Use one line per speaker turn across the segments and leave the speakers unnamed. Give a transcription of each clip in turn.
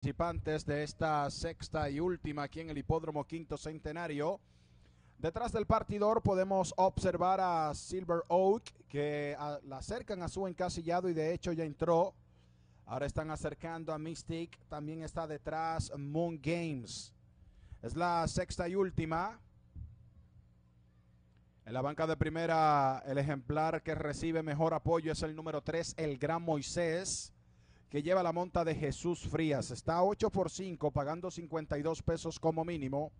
participantes de esta sexta y última aquí en el Hipódromo Quinto Centenario. Detrás del partidor podemos observar a Silver Oak que a, la acercan a su encasillado y de hecho ya entró. Ahora están acercando a Mystic. También está detrás Moon Games. Es la sexta y última. En la banca de primera, el ejemplar que recibe mejor apoyo es el número 3, el Gran Moisés que lleva la monta de Jesús Frías. Está 8 por 5, pagando 52 pesos como mínimo.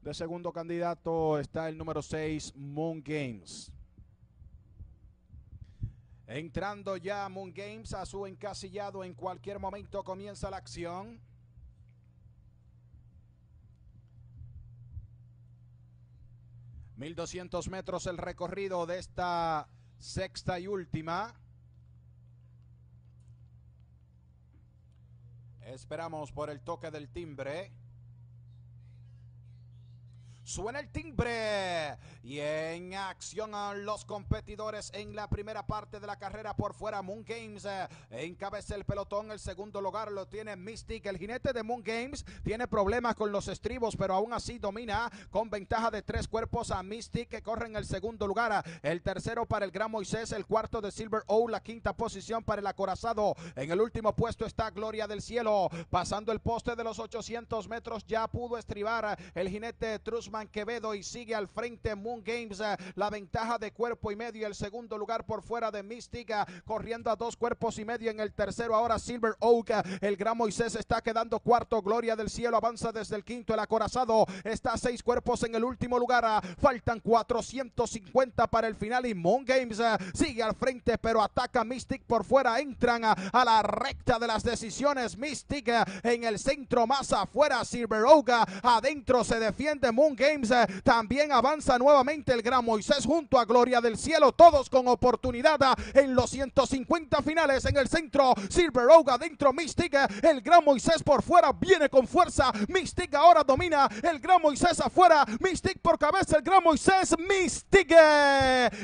De segundo candidato está el número 6, Moon Games. Entrando ya Moon Games a su encasillado, en cualquier momento comienza la acción. ¿1200 metros el recorrido de esta sexta y última? Esperamos por el toque del timbre. Suena el timbre y en acción los competidores en la primera parte de la carrera por fuera. Moon Games eh, encabeza el pelotón. El segundo lugar lo tiene Mystic. El jinete de Moon Games tiene problemas con los estribos, pero aún así domina con ventaja de tres cuerpos a Mystic que corre en el segundo lugar. El tercero para el Gran Moisés. El cuarto de Silver O. La quinta posición para el acorazado. En el último puesto está Gloria del Cielo. Pasando el poste de los 800 metros ya pudo estribar el jinete Trusman Quevedo y sigue al frente Moon Games, eh, la ventaja de cuerpo y medio, el segundo lugar por fuera de Mística, corriendo a dos cuerpos y medio en el tercero, ahora Silver Oak, eh, el gran Moisés está quedando cuarto, Gloria del Cielo avanza desde el quinto, el acorazado está a seis cuerpos en el último lugar, faltan 450 para el final y Moon Games eh, sigue al frente, pero ataca Mystic por fuera, entran a la recta de las decisiones, Mystic en el centro más afuera, Silver Oak adentro se defiende Moon Games Games. Eh, también avanza nuevamente el gran Moisés junto a Gloria del Cielo, todos con oportunidad eh, en los 150 finales en el centro. Silver Oak adentro, Mystic, eh, el gran Moisés por fuera, viene con fuerza. Mystic ahora domina, el gran Moisés afuera, Mystic por cabeza, el gran Moisés, Mystic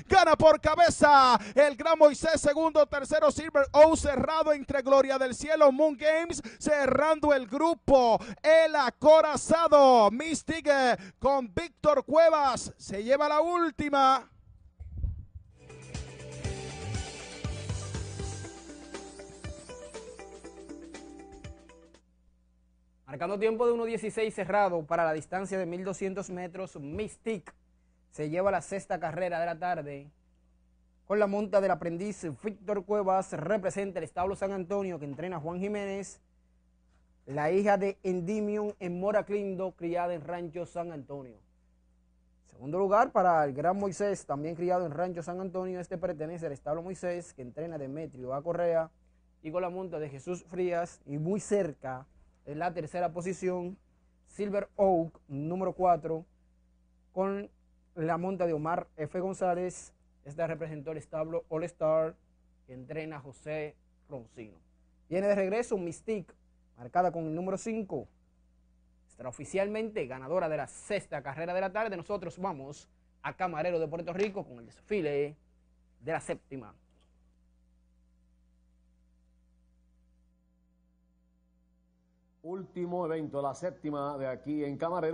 gana por cabeza. El gran Moisés segundo, tercero, Silver Oak cerrado entre Gloria del Cielo, Moon Games cerrando el grupo. El acorazado, Mystic con Víctor Cuevas. Se lleva la última.
Marcando tiempo de 1.16 cerrado para la distancia de 1.200 metros, Mystic se lleva la sexta carrera de la tarde. Con la monta del aprendiz Víctor Cuevas representa el establo San Antonio que entrena Juan Jiménez la hija de Endymion en Mora Clindo, criada en Rancho San Antonio. Segundo lugar para el Gran Moisés, también criado en Rancho San Antonio. Este pertenece al establo Moisés, que entrena Demetrio A. Correa y con la monta de Jesús Frías. Y muy cerca, en la tercera posición, Silver Oak, número 4, con la monta de Omar F. González. Este representó el establo All Star, que entrena José Roncino. Viene de regreso Mystique marcada con el número 5. Estará oficialmente ganadora de la sexta carrera de la tarde. Nosotros vamos a Camarero de Puerto Rico con el desfile de la séptima.
Último evento, la séptima de aquí en Camarero.